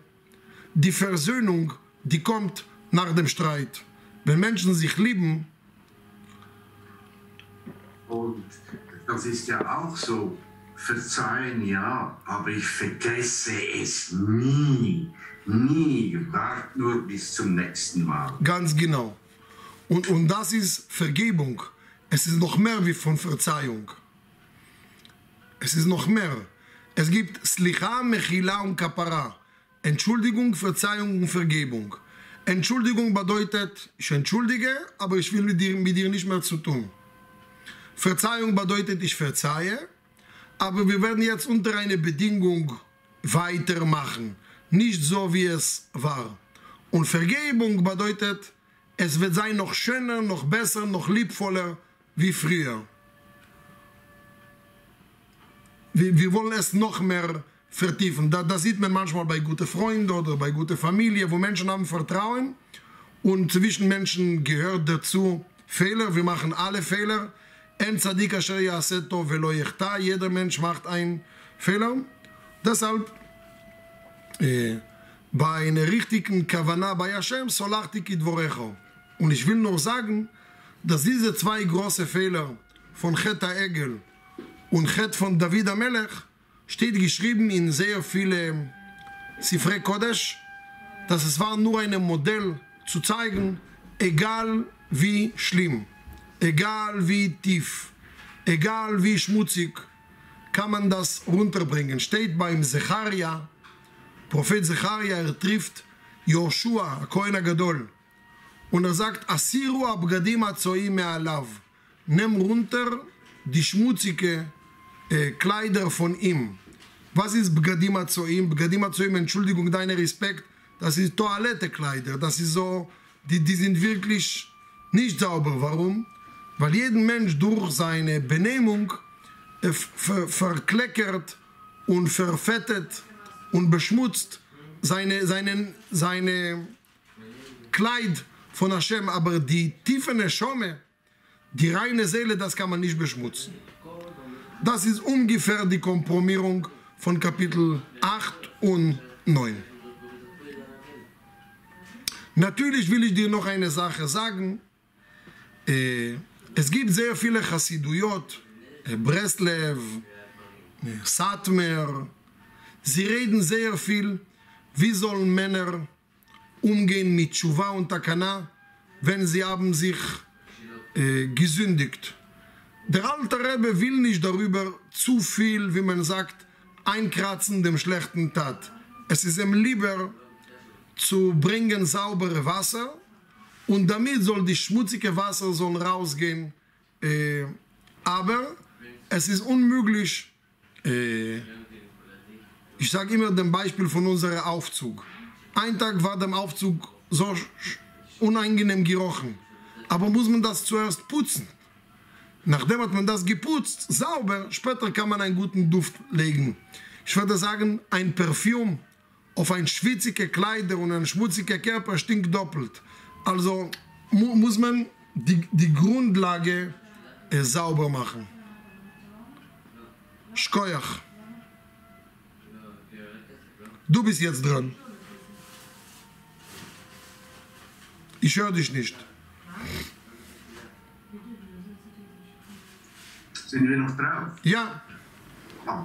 die Versöhnung, die kommt nach dem Streit. Wenn Menschen sich lieben, Und das ist ja auch so. Verzeihen ja, aber ich vergesse es nie. Nie. Wart nur bis zum nächsten Mal. Ganz genau. Und, und das ist Vergebung. Es ist noch mehr wie von Verzeihung. Es ist noch mehr. Es gibt Slicha, Mechila und Kapara. Entschuldigung, Verzeihung und Vergebung. Entschuldigung bedeutet, ich entschuldige, aber ich will mit dir, mit dir nicht mehr zu tun. Verzeihung bedeutet, ich verzeihe, aber wir werden jetzt unter einer Bedingung weitermachen. Nicht so, wie es war. Und Vergebung bedeutet, es wird sein noch schöner, noch besser, noch liebvoller wie früher. Wir, wir wollen es noch mehr vertiefen. Das, das sieht man manchmal bei guten Freunden oder bei guter Familie, wo Menschen haben Vertrauen und zwischen Menschen gehört dazu Fehler. Wir machen alle Fehler. Jeder Mensch macht einen Fehler. Deshalb äh, bei einer richtigen Kavana bei Hashem solachti kidvorecho. Und ich will nur sagen, dass diese zwei große Fehler von Chet Egel und Chet von David Amelech steht geschrieben in sehr viele Sifre Kodesh, dass es war nur ein Modell zu zeigen, egal wie schlimm, egal wie tief, egal wie schmutzig, kann man das runterbringen. Steht beim Zecharia, Prophet Zecharia, er trifft Joshua, Kohen Agadol, und er sagt, Asiru abgadim azoim me'alav, nimm runter die schmutzige äh, Kleider von ihm. Was ist Bgadim Azoim? Bgadim Azoim, Entschuldigung, deine Respekt, das ist Toilettekleider. Das ist so, die, die sind wirklich nicht sauber. Warum? Weil jeden Mensch durch seine Benehmung äh, ver, verkleckert und verfettet und beschmutzt seine, seinen, seine Kleid von Hashem. Aber die tiefe Neshome, die reine Seele, das kann man nicht beschmutzen. Das ist ungefähr die Komprimierung von Kapitel 8 und 9. Natürlich will ich dir noch eine Sache sagen. Äh, es gibt sehr viele Chassiduyot, äh, Breslev, äh, Satmer. Sie reden sehr viel, wie sollen Männer umgehen mit Tshuva und Takana, wenn sie haben sich äh, gesündigt. Der alte Rebbe will nicht darüber zu viel, wie man sagt, einkratzen dem schlechten Tat. Es ist ihm lieber zu bringen saubere Wasser und damit soll die schmutzige Wasser soll rausgehen. Äh, aber es ist unmöglich, äh, ich sage immer dem Beispiel von unserem Aufzug. Ein Tag war der Aufzug so unangenehm gerochen, aber muss man das zuerst putzen. Nachdem hat man das geputzt, sauber, später kann man einen guten Duft legen. Ich würde sagen, ein Parfüm auf ein schwitzige Kleider und ein schmutziger Körper stinkt doppelt. Also mu muss man die, die Grundlage äh, sauber machen. Schkoyach. Du bist jetzt dran. Ich höre dich nicht. Sind wir noch drauf? Ja, Ah.